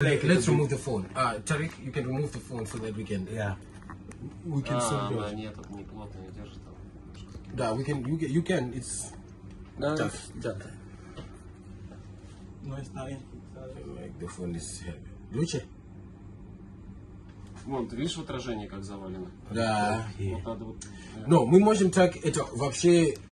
Like, let's remove the phone. Uh, Tariq, you can remove the phone so that we can. Yeah. We can А, still do она нет, это не держит. там. Да, we can. You can. You can. It's no, tough. да. No, it's not in. Like the phone is heavy. Лучше? Вон, ты видишь в отражении, как завалено? Да. Вот надо вот... Но мы можем так это вообще